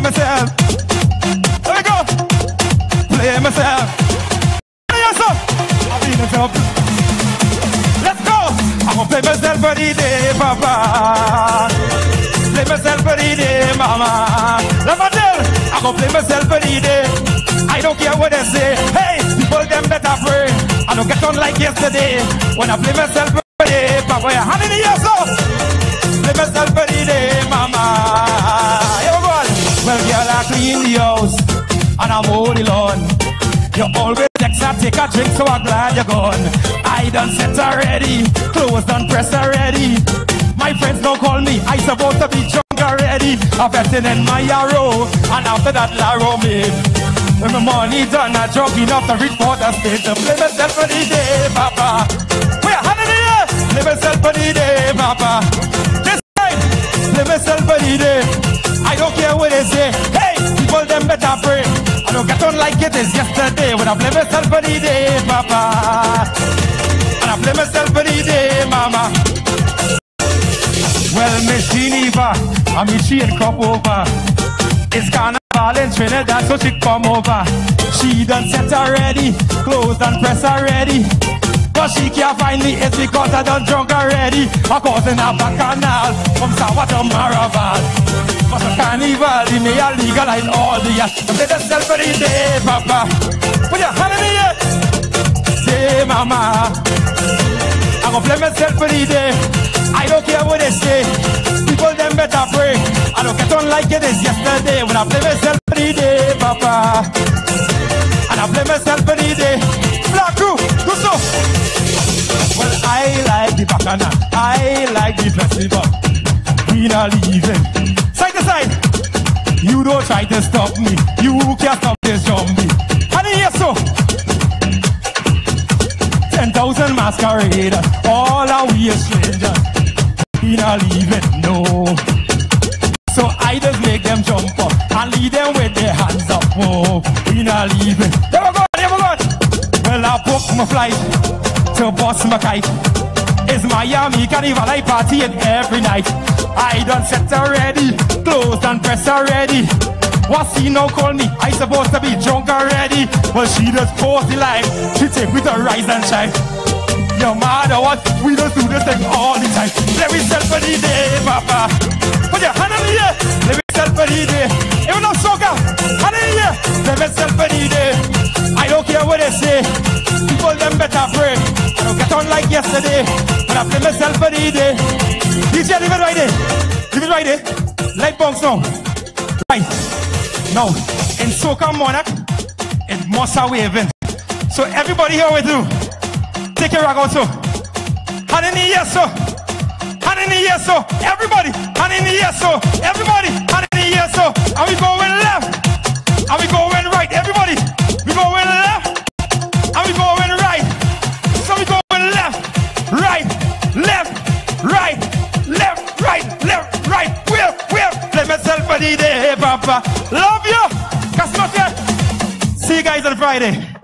play myself. Let me go. Play myself. Yes, sir. I'll be the top. Let's go. I'm gonna play myself the day, Papa. Play myself the day, Mama. Let me tell. I'm gonna play myself the day. I don't care what they say. Hey, people them better pray. I don't get on like yesterday. When I play myself the day, Papa, hand in the air, so. And I'm holding on. You're always text and take a drink, so I'm glad you're gone. I done set already, clothes done press already. My friends don't call me, I supposed to be drunk already. I'm betting in my arrow, and after that, Laro made. When my money done, I drunk enough to reach for the stage to play myself for the day, Papa. I get on like it is yesterday when I play myself for the day, Papa. And I play myself for the day, Mama. Well, Miss Geneva, and me she and crop over. It's carnival in Trinidad, so she come over. She done set already, clothes done press already. But she can't find me, it's because I done drunk already. I'm causing a bacchanal from Sawa to Maraval. Carnival, they may legalize all the yacht. Play the self every eh, day, Papa. Put your hand in the air. Say, Mama. I'm gonna play myself for the eh. day. I don't care what they say. People them better pray. I don't get on like it is yesterday when I play myself the day, Papa. And I play myself the day. Black crew, go so. Well, I like the bacana. I like the festival. We not leaving. Side to side. You don't try to stop me. You can't stop this zombie. Honey, yes, so. 10,000 masqueraders, all are we a strangers. We not leaving, no. So I just make them jump up and lead them with their hands up. Oh, we not leaving. There we go, there we go. Well, I book my flight to bust my kite. It's Miami Carnival, I party it every night. I done set already, closed and press already. What's he now call me? I supposed to be drunk already. Well, she just post the line. She take me to rise and shine. Your mother what? We don't do this thing all the time. Let me sell for the day, Papa. Put your hand on the air. Let me sell for the day. Even no soca. Hand in the air. Let me sell for the day. I don't care what they say. People them better pray. I don't get on like yesterday. But I play myself for the day. DJ, leave it right there. Leave it right there. Light bounce now. Right. Now, in Soca Monarch, it must have waving. So everybody here with you, take your rag out so. Hand in the air so. Hand in the air so. Everybody, hand in the air so. Everybody, hand in the air so. And we going left. And we going Papa. Love you. See you guys on Friday.